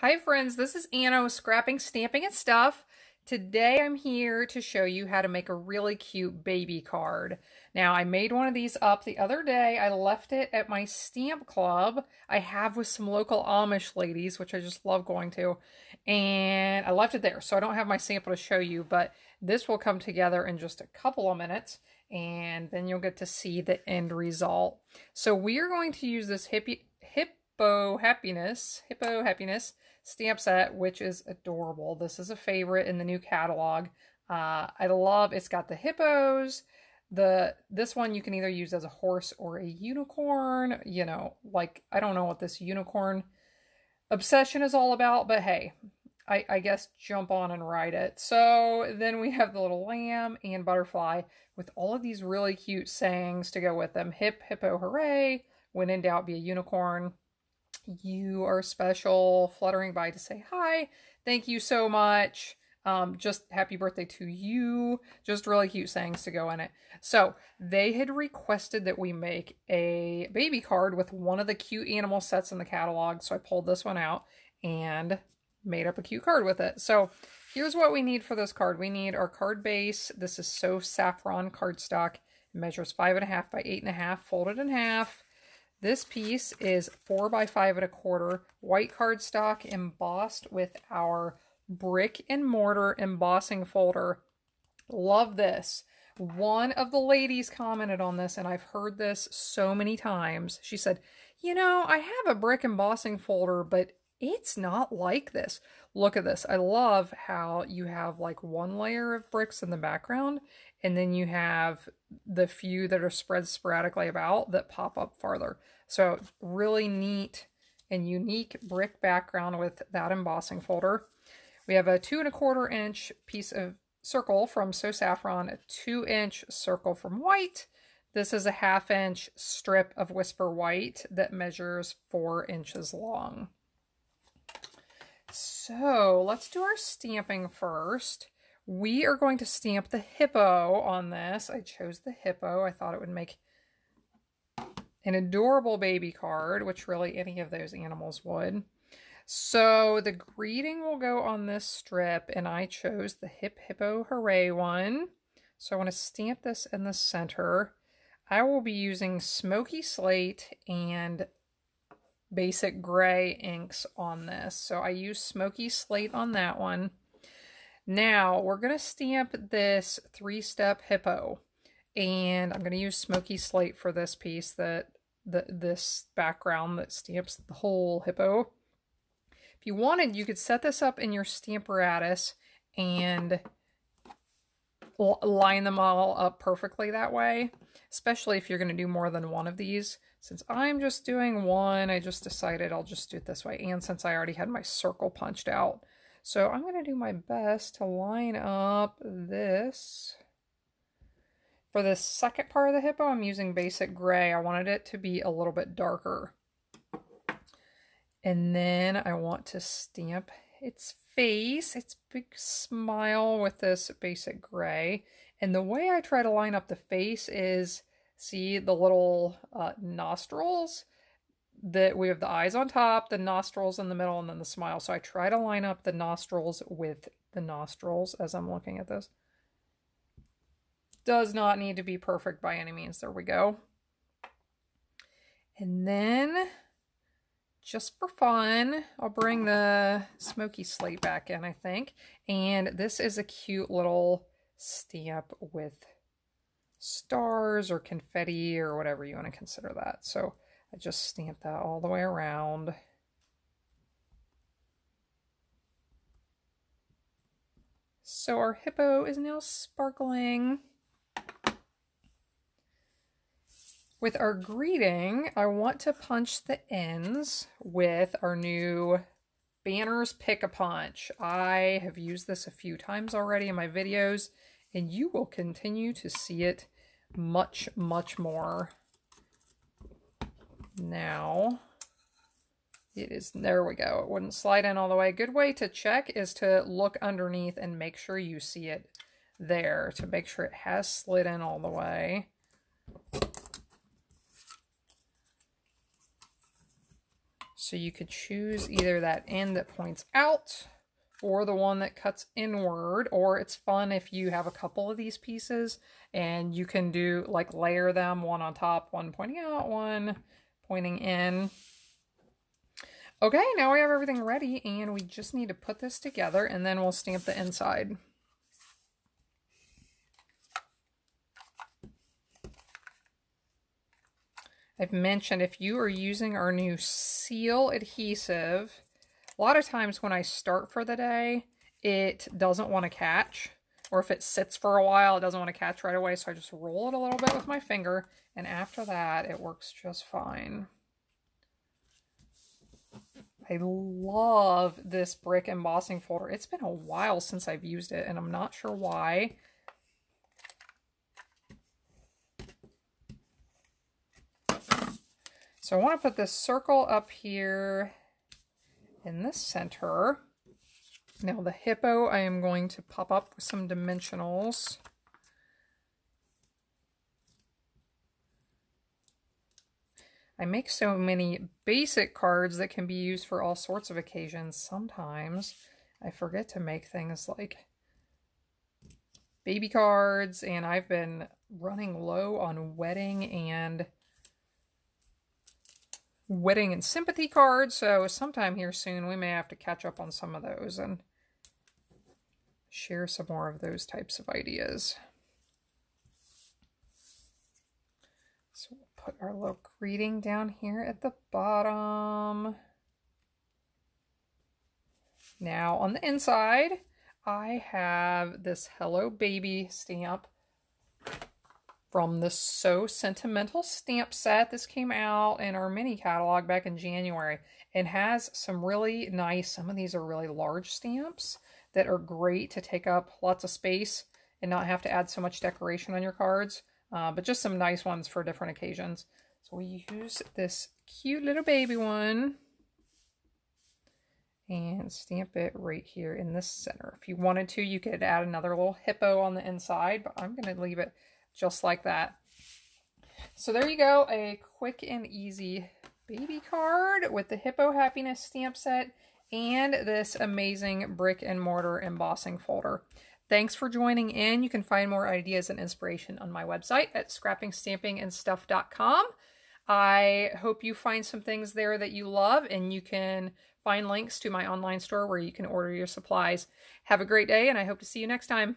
Hi friends, this is Anna with Scrapping, Stamping, and Stuff. Today I'm here to show you how to make a really cute baby card. Now I made one of these up the other day. I left it at my stamp club I have with some local Amish ladies, which I just love going to. And I left it there, so I don't have my sample to show you, but this will come together in just a couple of minutes and then you'll get to see the end result. So we are going to use this hippie, Hippo Happiness, Hippo Happiness stamp set, which is adorable. This is a favorite in the new catalog. Uh, I love, it's got the hippos. The This one you can either use as a horse or a unicorn. You know, like, I don't know what this unicorn obsession is all about, but hey, I, I, guess jump on and ride it. So then we have the little lamb and butterfly with all of these really cute sayings to go with them. Hip, hippo, hooray. When in doubt, be a unicorn. You are special. Fluttering by to say hi. Thank you so much. Um, just happy birthday to you. Just really cute sayings to go in it. So they had requested that we make a baby card with one of the cute animal sets in the catalog. So I pulled this one out and made up a cute card with it. So here's what we need for this card. We need our card base. This is So Saffron cardstock. It measures five and a half by eight and a half, folded in half. This piece is four by five and a quarter white cardstock embossed with our brick and mortar embossing folder. Love this. One of the ladies commented on this, and I've heard this so many times. She said, You know, I have a brick embossing folder, but it's not like this. Look at this. I love how you have like one layer of bricks in the background and then you have the few that are spread sporadically about that pop up farther. So really neat and unique brick background with that embossing folder. We have a two and a quarter inch piece of circle from So Saffron, a two inch circle from white. This is a half inch strip of Whisper White that measures four inches long. So let's do our stamping first. We are going to stamp the hippo on this. I chose the hippo. I thought it would make an adorable baby card, which really any of those animals would. So the greeting will go on this strip, and I chose the Hip Hippo Hooray one. So I want to stamp this in the center. I will be using Smoky Slate and basic gray inks on this. So I use Smoky Slate on that one. Now we're going to stamp this three-step hippo. And I'm going to use Smoky Slate for this piece, that the this background that stamps the whole hippo. If you wanted, you could set this up in your Stamparatus and line them all up perfectly that way, especially if you're going to do more than one of these. Since I'm just doing one, I just decided I'll just do it this way. And since I already had my circle punched out. So I'm going to do my best to line up this. For the second part of the hippo, I'm using basic gray. I wanted it to be a little bit darker. And then I want to stamp its face, its big smile with this basic gray. And the way I try to line up the face is see the little uh, nostrils that we have the eyes on top, the nostrils in the middle, and then the smile. So I try to line up the nostrils with the nostrils as I'm looking at this. Does not need to be perfect by any means. There we go. And then, just for fun, I'll bring the smoky slate back in, I think. And this is a cute little stamp with stars or confetti or whatever you want to consider that. So I just stamp that all the way around. So our hippo is now sparkling. With our greeting, I want to punch the ends with our new Banners Pick-a-Punch. I have used this a few times already in my videos, and you will continue to see it much, much more. Now, it is, there we go. It wouldn't slide in all the way. Good way to check is to look underneath and make sure you see it there to make sure it has slid in all the way. So you could choose either that end that points out or the one that cuts inward, or it's fun if you have a couple of these pieces and you can do like layer them one on top, one pointing out, one pointing in. Okay, now we have everything ready and we just need to put this together and then we'll stamp the inside. I've mentioned if you are using our new seal adhesive, a lot of times when I start for the day, it doesn't want to catch. Or if it sits for a while, it doesn't want to catch right away. So I just roll it a little bit with my finger. And after that, it works just fine. I love this brick embossing folder. It's been a while since I've used it, and I'm not sure why. So I want to put this circle up here in the center. Now the hippo I am going to pop up with some dimensionals. I make so many basic cards that can be used for all sorts of occasions. Sometimes I forget to make things like baby cards, and I've been running low on wedding and wedding and sympathy cards, so sometime here soon we may have to catch up on some of those and share some more of those types of ideas. So we'll put our little greeting down here at the bottom. Now on the inside, I have this Hello Baby stamp from the So Sentimental stamp set. This came out in our mini catalog back in January and has some really nice, some of these are really large stamps that are great to take up lots of space and not have to add so much decoration on your cards, uh, but just some nice ones for different occasions. So we use this cute little baby one and stamp it right here in the center. If you wanted to, you could add another little hippo on the inside, but I'm going to leave it just like that. So there you go, a quick and easy baby card with the Hippo Happiness stamp set and this amazing brick and mortar embossing folder. Thanks for joining in. You can find more ideas and inspiration on my website at scrappingstampingandstuff.com. I hope you find some things there that you love and you can find links to my online store where you can order your supplies. Have a great day and I hope to see you next time.